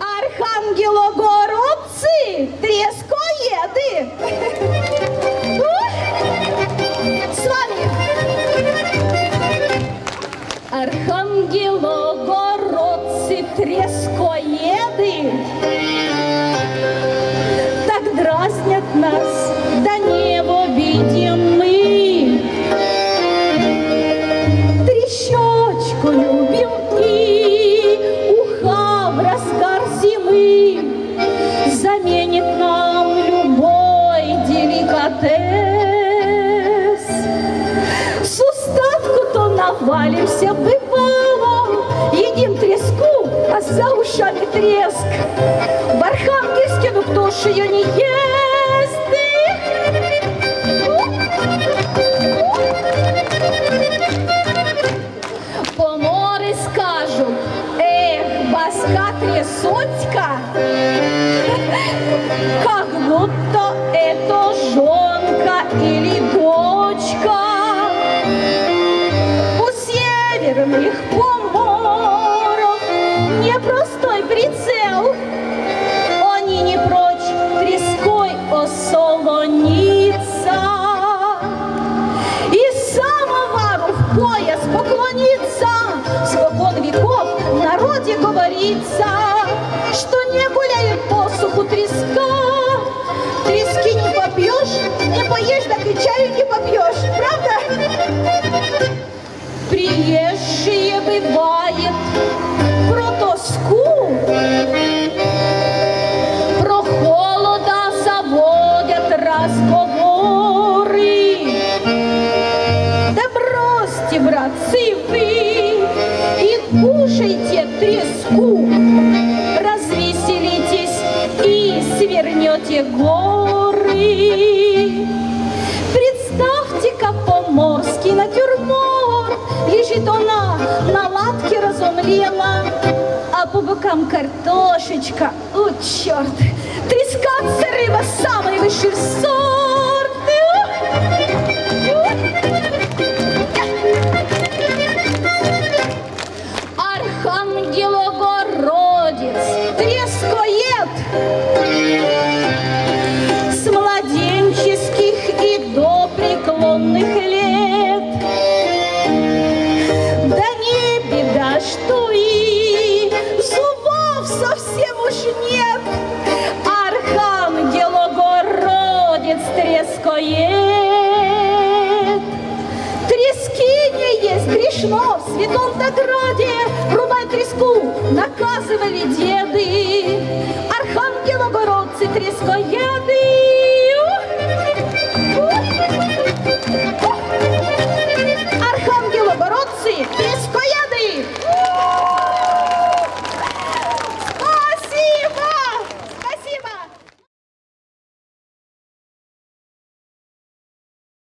архангелогородцы, трескоеды. С вами архангелогородцы, трескоеды. Так дразнят нас, устатку-то навалимся бывало, едим треску, а за ушами треск. В Архангельске, ну кто ж ее не ест? Помори скажут, эх, баска трясотька, северных поморов непростой прицел. Они не прочь треской осолониться. И самовару в пояс поклониться. Спокон веков в народе говорится, что не гуляет по суху треска. Трески не попьешь, не поешь, так и чаю не попьешь. Приезжие бывает про тоску, про холода заводят разговоры. Да бросьте, братцы, вы и кушайте треску, развеселитесь и свернете горы. Разомлела, а по бокам картошечка, о, черт, треска от срыва самый высший сорт. Архангелогородец, трескоед, совсем уж нет. Архангел Огородец Трески не есть, грешно в святом награде. Рубай треску, наказывали деды. Архангел Огородцы трескоеды.